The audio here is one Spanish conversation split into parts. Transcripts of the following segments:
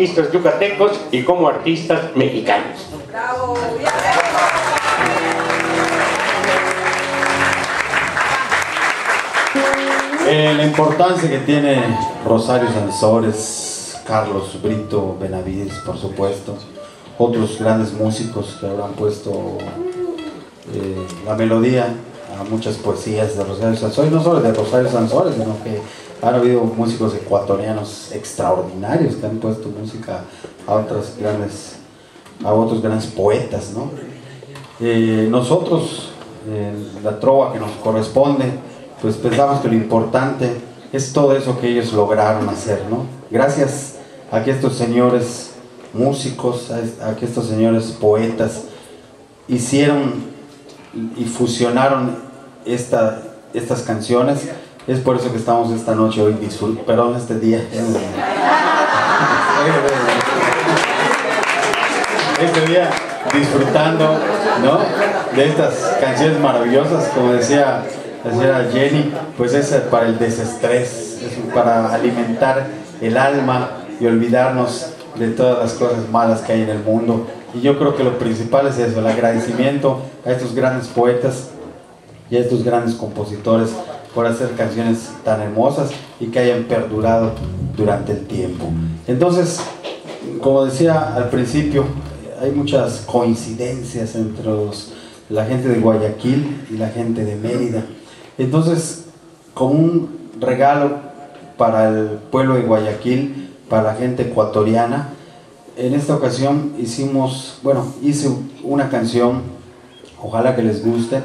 artistas yucatecos y como artistas mexicanos. Eh, la importancia que tiene Rosario Sansores, Carlos Brito Benavides, por supuesto, otros grandes músicos que habrán puesto eh, la melodía a muchas poesías de Rosario Sansores, no solo de Rosario Sansores, sino que han habido músicos ecuatorianos extraordinarios que han puesto música a otras grandes, a otros grandes poetas, ¿no? Eh, nosotros, en la trova que nos corresponde, pues pensamos que lo importante es todo eso que ellos lograron hacer, ¿no? Gracias a que estos señores músicos, a que estos señores poetas hicieron y fusionaron esta, estas canciones, es por eso que estamos esta noche hoy, perdón, este día. Este día disfrutando ¿no? de estas canciones maravillosas, como decía la señora Jenny, pues es para el desestrés, es para alimentar el alma y olvidarnos de todas las cosas malas que hay en el mundo. Y yo creo que lo principal es eso, el agradecimiento a estos grandes poetas y a estos grandes compositores por hacer canciones tan hermosas y que hayan perdurado durante el tiempo. Entonces, como decía al principio, hay muchas coincidencias entre la gente de Guayaquil y la gente de Mérida. Entonces, como un regalo para el pueblo de Guayaquil, para la gente ecuatoriana, en esta ocasión hicimos, bueno, hice una canción, ojalá que les guste,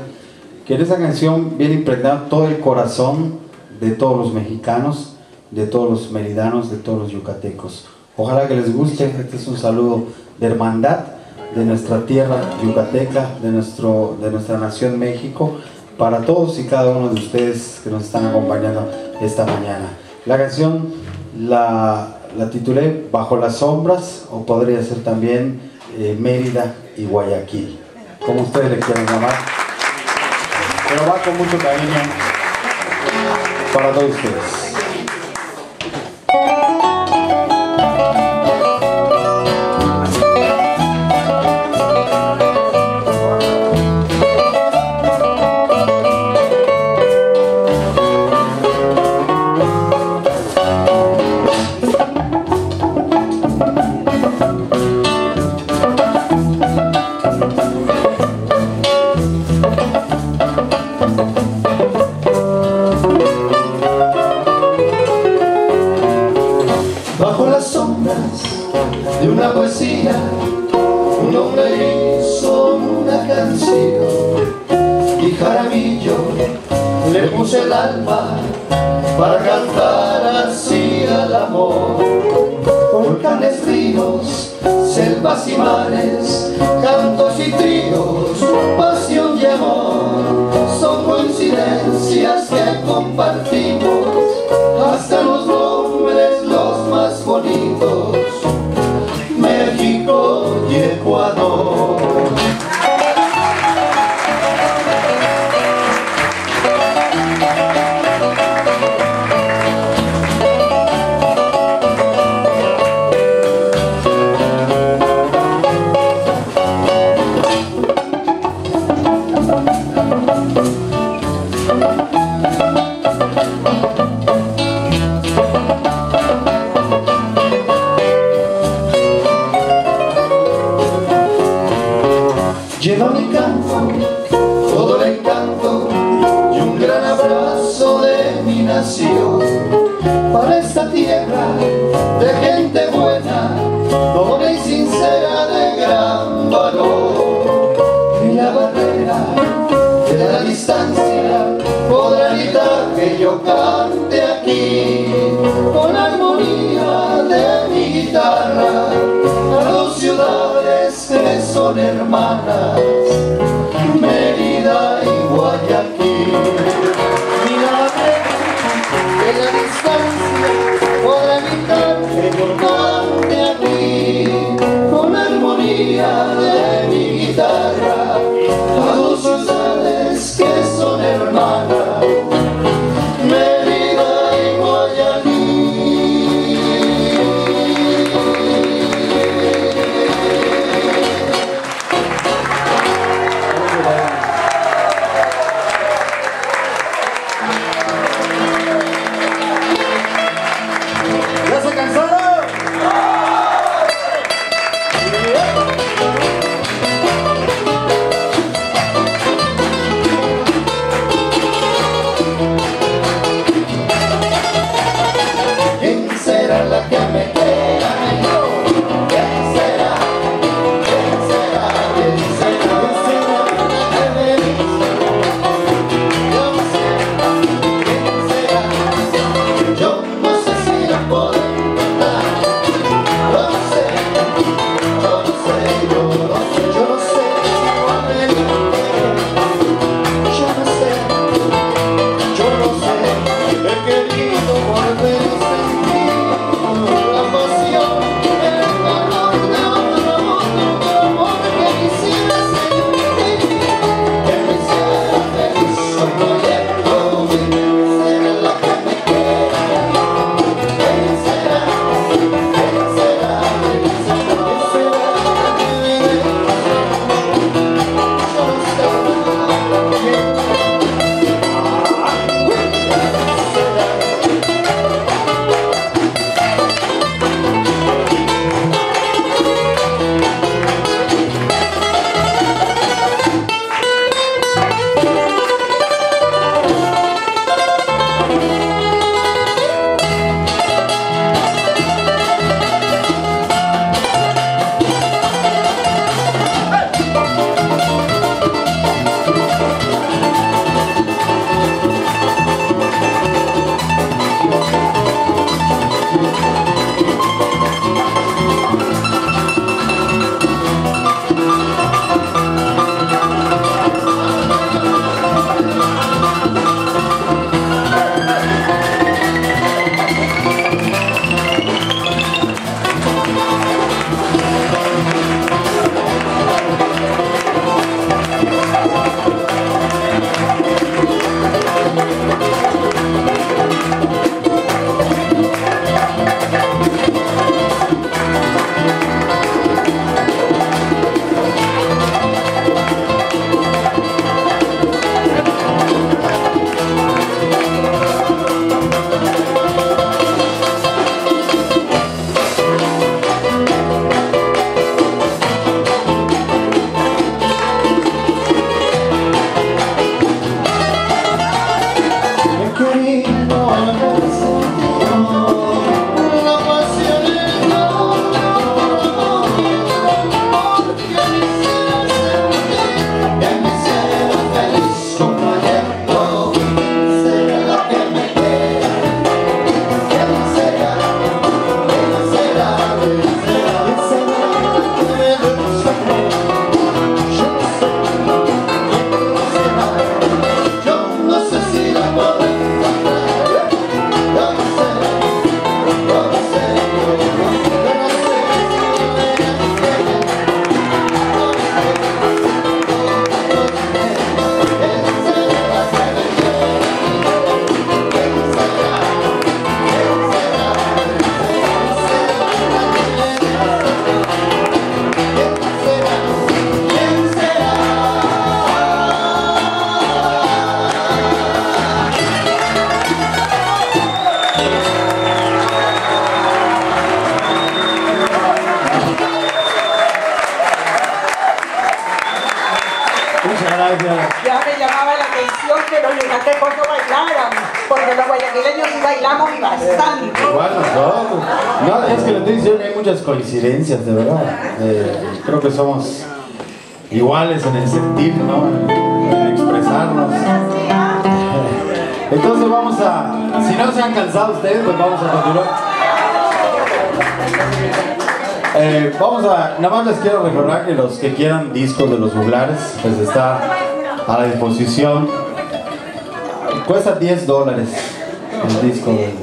que en esa canción viene impregnado todo el corazón de todos los mexicanos, de todos los meridanos, de todos los yucatecos. Ojalá que les guste, este es un saludo de hermandad de nuestra tierra yucateca, de, nuestro, de nuestra nación México, para todos y cada uno de ustedes que nos están acompañando esta mañana. La canción la, la titulé Bajo las sombras o podría ser también eh, Mérida y Guayaquil, como ustedes le quieran llamar. Pero va con mucho cariño para todos ustedes. Abrimos el alma para cantar así al amor. Volcanes fríos, selvas y mares, cantos y tríos, pasión recordarte a ti con armonía de somos iguales en el sentir, ¿no? En, expresarnos. Entonces vamos a, si no se han cansado ustedes, pues vamos a continuar. Eh, vamos a, nada más les quiero recordar que los que quieran discos de los juglares, pues está a la disposición. Cuesta 10 dólares el disco de,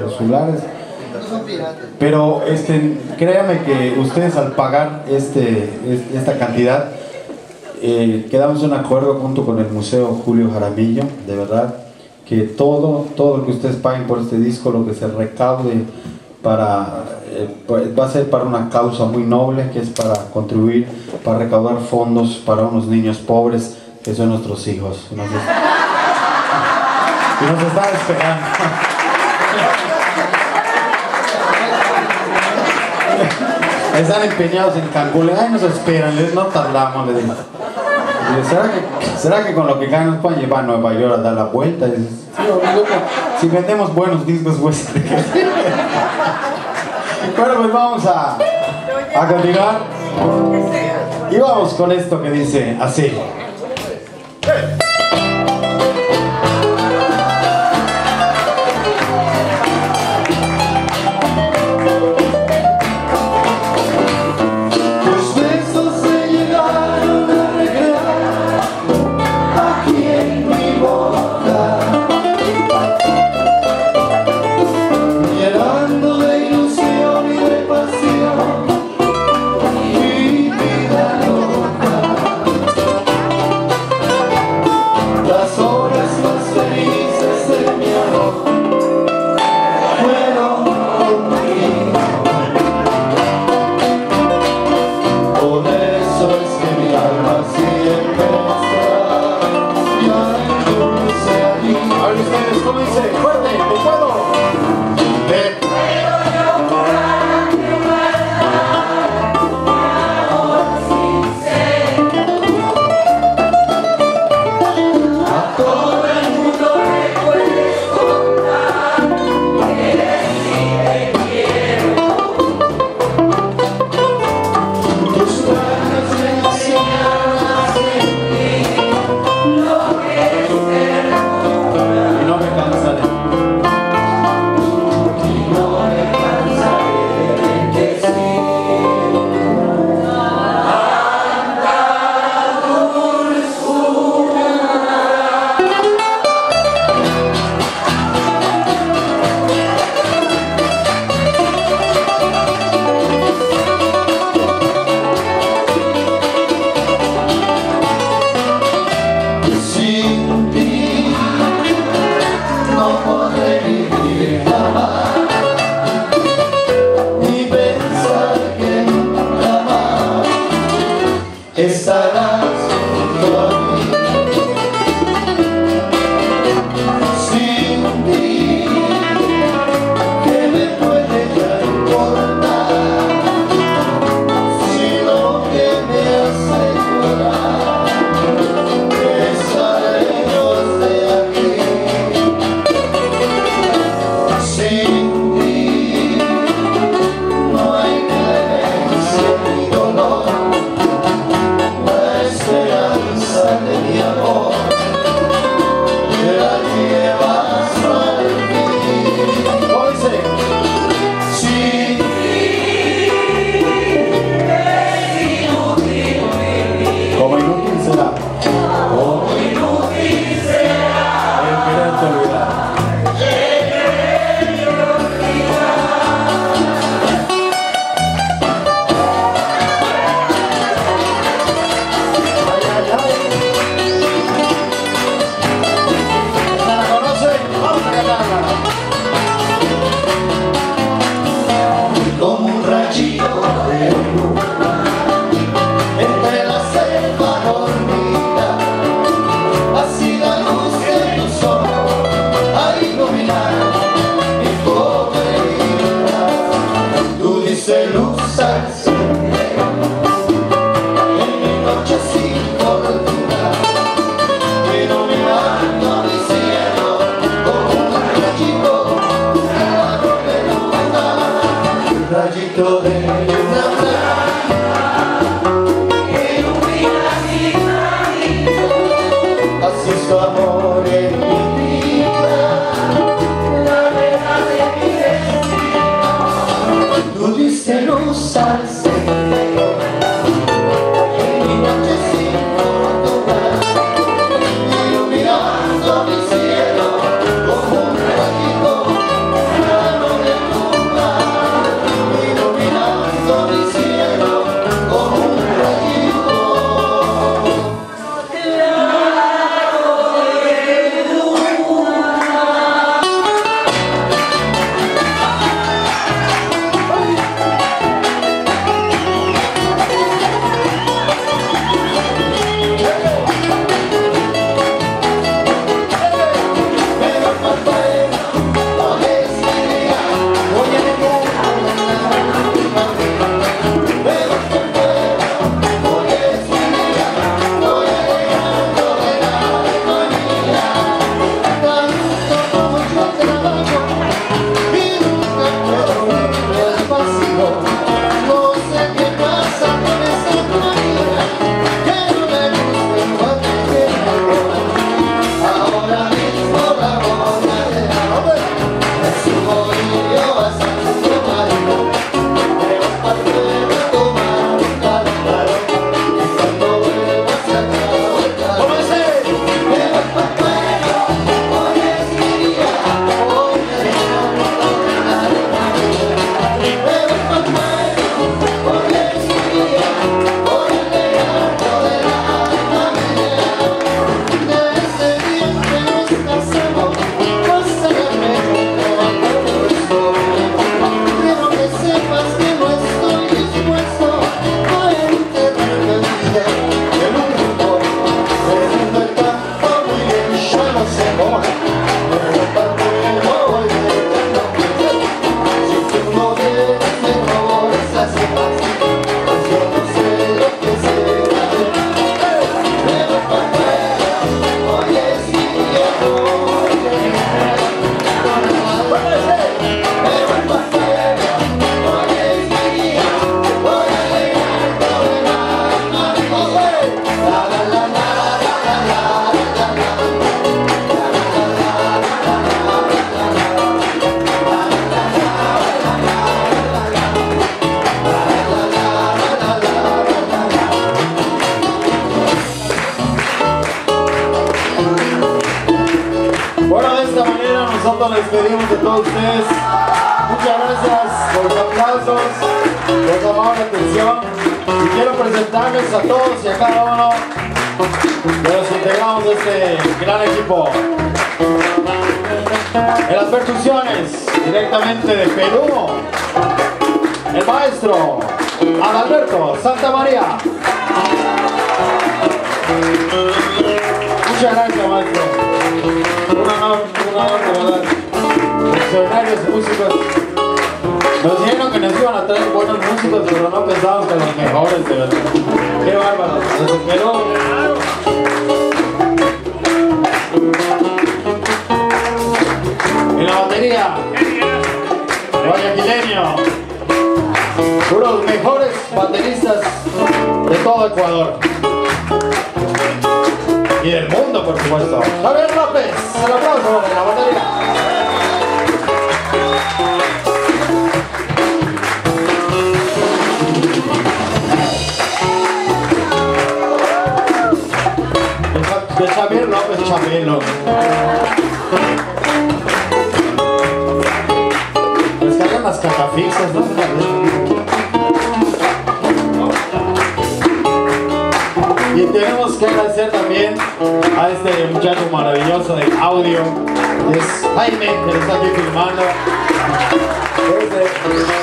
los, de los. Pero este, créanme que ustedes al pagar este, es- esta cantidad, eh, quedamos en acuerdo junto con el Museo Julio Jaramillo, de verdad, que todo, todo lo que ustedes paguen por este disco, lo que se recaude para, eh, va a ser para una causa muy noble, que es para contribuir, para recaudar fondos para unos niños pobres, que son nuestros hijos. Y nos están esperando. Están empeñados en Cancún. Ay, nos esperan, les- no tardamos. Le digo. Digo, ¿Será que, ¿Será que con lo que ganan pueden llevar a Nueva York a dar la vuelta? Y dice, "Sí, amigo, si vendemos buenos discos, pues. bueno, pues vamos a, a continuar. Y vamos con esto que dice así. Cristo de y uno de los integrados de este gran equipo. En las percusiones, directamente de Perú, el maestro Adalberto Santa María. Muchas gracias, maestro. Un honor, un honor de verdad. Extraordinarios músicos. Nos dijeron que nos iban a traer buenos músicos, pero no pensábamos que los mejores, de verdad. Qué bárbaro. Desde Perú. En la batería, Guayaquileño. Uno de los mejores bateristas de todo Ecuador. Y del mundo, por supuesto. Javier López, el aplauso de la batería. Chabelo. Les cargan las catafixas, ¿no? Y tenemos que agradecer también a este muchacho maravilloso de audio, que es Jaime, que está aquí filmando.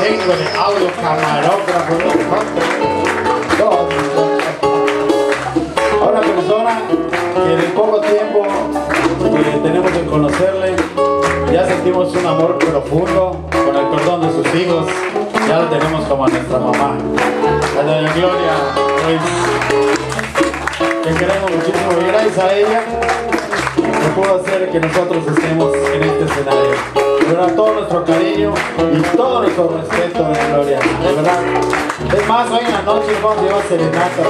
Técnico de audio, camarógrafo, ¿no? Un amor profundo con el perdón de sus hijos. Ya lo tenemos como a nuestra mamá. A doña Gloria, pues, que queremos muchísimo y gracias a ella que pudo hacer que nosotros estemos en este escenario. De verdad, todo nuestro cariño y todo nuestro respeto de Gloria. De verdad. Es más, hoy en la noche vamos a llevar serenata.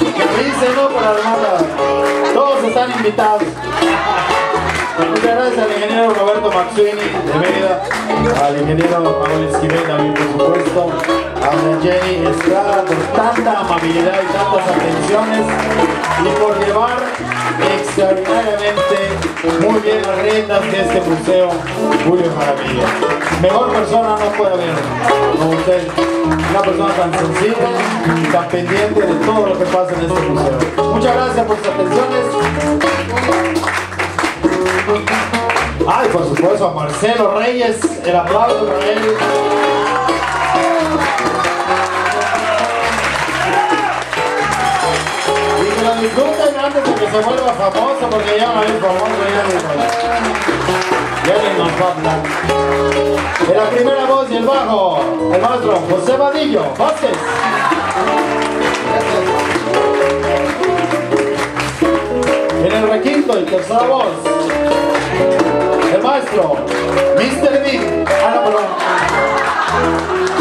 Que avise, ¿no? Para armarla. Están invitados. Muchas gracias al ingeniero Roberto Maxuini de Mérida, al ingeniero Manuel Esquivel también por supuesto, a Jenny Estrada por tanta amabilidad y tantas atenciones. Y por llevar extraordinariamente muy bien las riendas de este museo Julio Maravilla. Mejor persona no puede haber como usted, una persona tan sensible tan pendiente de todo lo que pasa en este museo. Muchas gracias por sus atenciones. Ay, por supuesto, a Marcelo Reyes, el aplauso para él. Disfruten antes de que se vuelva famoso, porque ya no es famoso, ya ni, nos va a. En la primera voz y el bajo, el maestro José Vadillo Vázquez. En el requinto y tercera voz, el maestro, Mr. Big. Ah, no, perdón.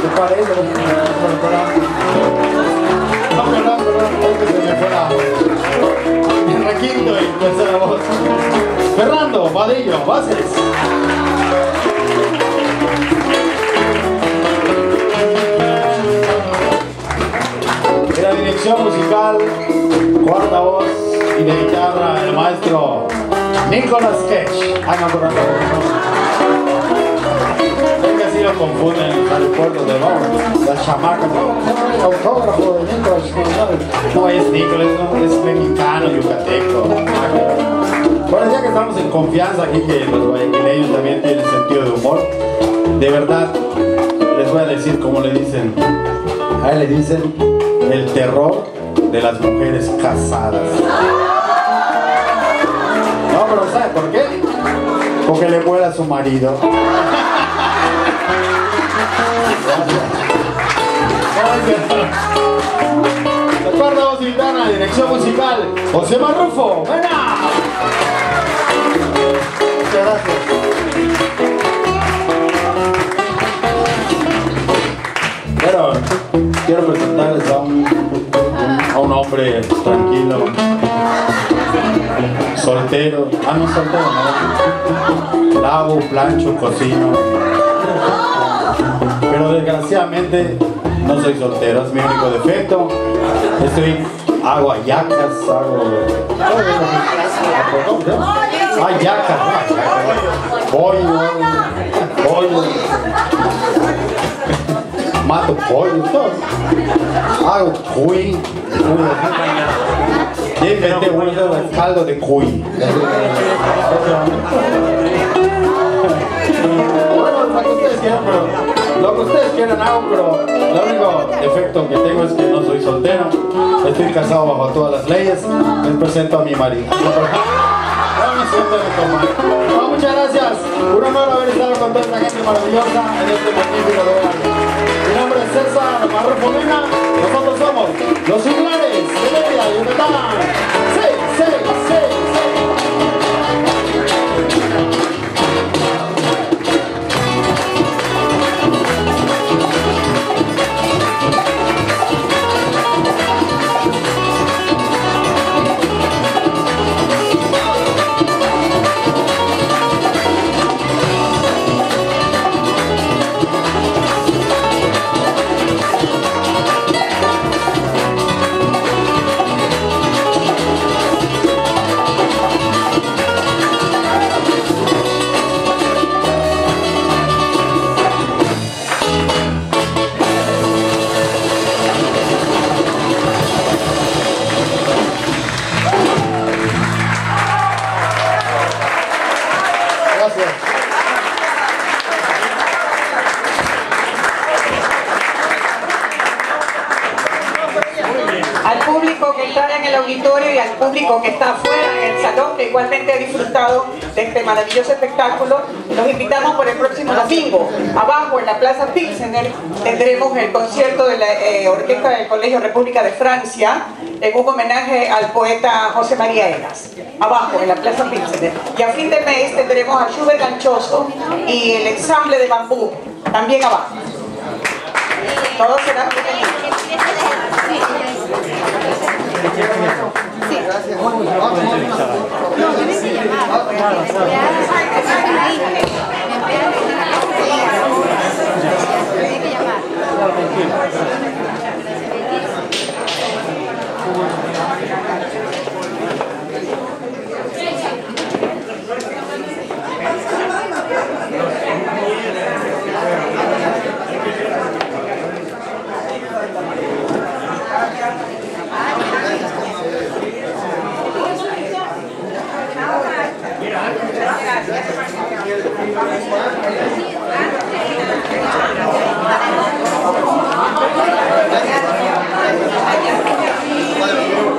¿Te parece? Vadillo, bases. En la dirección musical, cuarta voz y de guitarra, el maestro Nicolas Cage. No, perdón, no. Es que así lo confunden en los aeropuertos de. No, no, el autógrafo de Nicolas. No, es Nicolas, no, es mexicano, yucateco. Bueno, ya que estamos en confianza aquí, que los guayaquileños también tienen sentido de humor, de verdad, les voy a decir cómo le dicen. A él le dicen el terror de las mujeres casadas. No, pero ¿sabe por qué? Porque le muera a su marido. Recuerda voz gitana, dirección musical, José Marrufo, ¡venga! Muchas gracias. Quiero presentarles a un, a un hombre tranquilo, soltero. Ah, no, soltero, no. Lavo, plancho, cocino. Pero desgraciadamente no soy soltero, es mi único defecto. Estoy, hago ayacas, hago. Ayacas, pollo, pollo mato pollo, todo. Hago cuy. Ya inventé de caldo de cuy. Bueno, lo que ustedes lo que ustedes quieran hago, pero el único defecto que tengo es que no soy soltero. Estoy casado bajo todas las leyes. Les presento a mi marido. No, muchas gracias. Un honor haber estado con toda esta gente maravillosa en este magnífico lugar. Mi nombre es César Marrufo Luna. Nosotros somos los singulares de Mérida, Yucatán. Que está afuera en el salón, que igualmente ha disfrutado de este maravilloso espectáculo, los invitamos por el próximo domingo. Abajo en la Plaza Pilsener tendremos el concierto de la eh, Orquesta del Colegio República de Francia, en un homenaje al poeta José María Egas, abajo en la Plaza Príncipe. Y a fin de mes tendremos a Schubert Ganchoso y el ensamble de bambú, también abajo. Todo será No, tienen Thank you.